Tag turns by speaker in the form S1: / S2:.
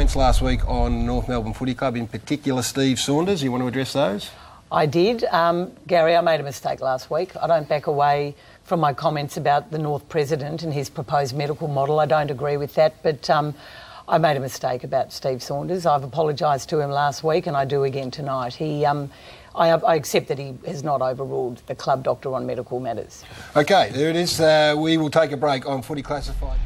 S1: comments last week on North Melbourne Footy Club, in particular Steve Saunders. You want to address those?
S2: I did. Um, Garry, I made a mistake last week. I don't back away from my comments about the North President and his proposed medical model. I don't agree with that, but um, I made a mistake about Steve Saunders. I've apologised to him last week and I do again tonight. He, um, I, I, accept that he has not overruled the club doctor on medical matters.
S1: Okay, there it is. Uh, we will take a break on Footy Classified.